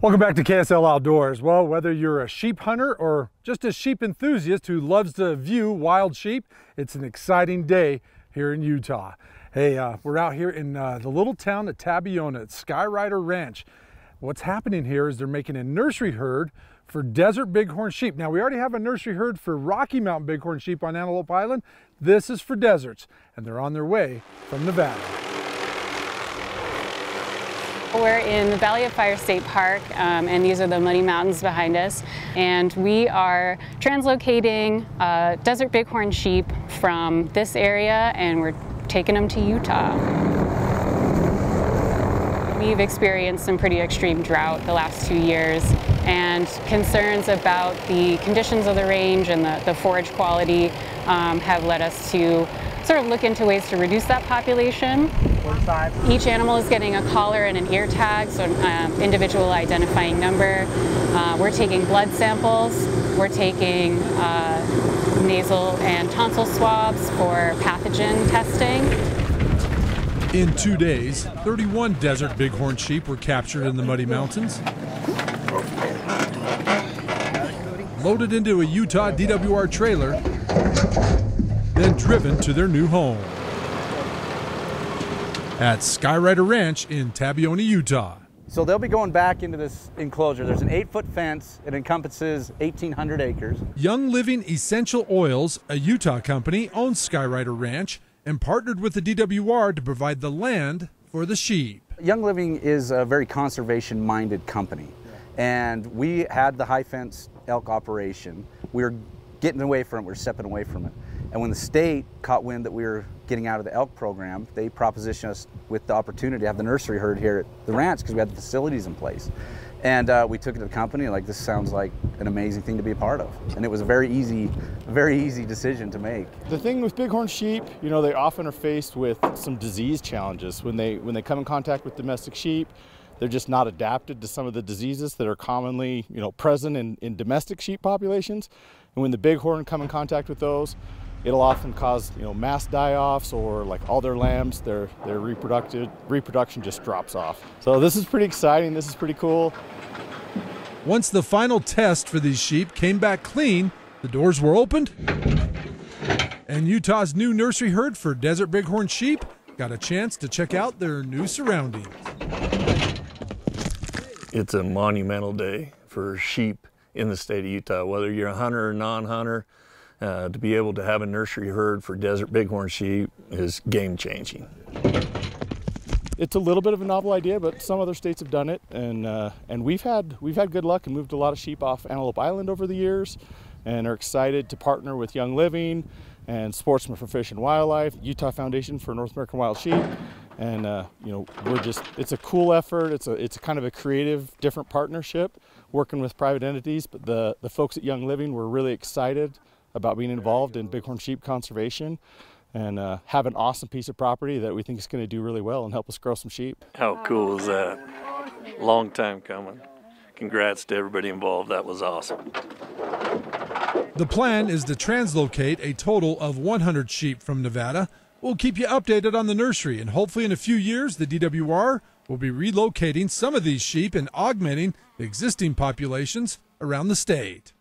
Welcome back to KSL Outdoors. Well, whether you're a sheep hunter or just a sheep enthusiast who loves to view wild sheep, it's an exciting day here in Utah. Hey, uh, we're out here in uh, the little town of Tabiona at Skyrider Ranch. What's happening here is they're making a nursery herd for desert bighorn sheep. Now, we already have a nursery herd for Rocky Mountain bighorn sheep on Antelope Island. This is for deserts, and they're on their way from Nevada. We're in the Valley of Fire State Park, um, and these are the Muddy Mountains behind us. And we are translocating uh, desert bighorn sheep from this area, and we're taking them to Utah. We've experienced some pretty extreme drought the last two years, and concerns about the conditions of the range and the, the forage quality um, have led us to sort of look into ways to reduce that population. 45. Each animal is getting a collar and an ear tag, so um, individual identifying number. Uh, we're taking blood samples. We're taking uh, nasal and tonsil swabs for pathogen testing. In two days, 31 desert bighorn sheep were captured in the Muddy Mountains. Loaded into a Utah DWR trailer then driven to their new home at Skyrider Ranch in Tabiona, Utah. So they'll be going back into this enclosure. There's an eight foot fence. It encompasses 1,800 acres. Young Living Essential Oils, a Utah company, owns Skyrider Ranch and partnered with the DWR to provide the land for the sheep. Young Living is a very conservation minded company. And we had the high fence elk operation. We were getting away from it, we we're stepping away from it. And when the state caught wind that we were getting out of the elk program, they propositioned us with the opportunity to have the nursery herd here at the ranch because we had the facilities in place. And uh, we took it to the company like this sounds like an amazing thing to be a part of. And it was a very easy, very easy decision to make. The thing with bighorn sheep, you know, they often are faced with some disease challenges when they when they come in contact with domestic sheep. They're just not adapted to some of the diseases that are commonly, you know, present in, in domestic sheep populations. And when the bighorn come in contact with those, it'll often cause you know mass die-offs or like all their lambs their their reproductive reproduction just drops off. So this is pretty exciting. This is pretty cool. Once the final test for these sheep came back clean the doors were opened and utah's new nursery herd for desert bighorn sheep got a chance to check out their new surroundings. It's a monumental day for sheep in the state of utah. Whether you're a hunter or non-hunter uh, to be able to have a nursery herd for desert bighorn sheep is game changing. It's a little bit of a novel idea, but some other states have done it, and uh, and we've had we've had good luck and moved a lot of sheep off Antelope Island over the years, and are excited to partner with Young Living and Sportsmen for Fish and Wildlife, Utah Foundation for North American Wild Sheep, and uh, you know we're just it's a cool effort. It's a it's a kind of a creative, different partnership, working with private entities. But the the folks at Young Living were really excited about being involved in bighorn sheep conservation and uh, have an awesome piece of property that we think is going to do really well and help us grow some sheep. How cool is that? Long time coming. Congrats to everybody involved. That was awesome. The plan is to translocate a total of 100 sheep from Nevada. We'll keep you updated on the nursery, and hopefully, in a few years, the DWR will be relocating some of these sheep and augmenting the existing populations around the state.